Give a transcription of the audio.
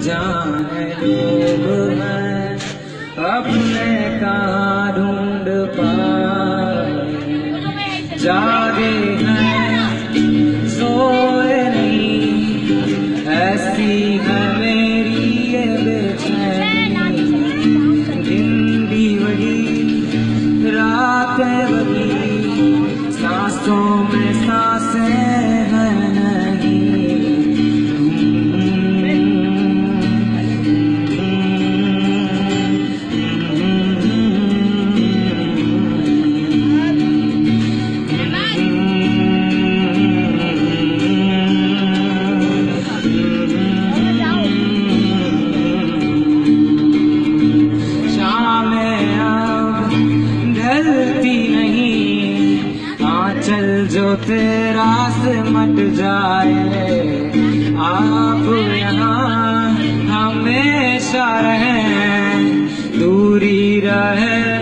जाने लोग अपने का ढूंढ पाए जागे हैं। forever. आंचल जो तेरा से मट जाए। आप यहाँ हमेशा रहें दूरी रहे।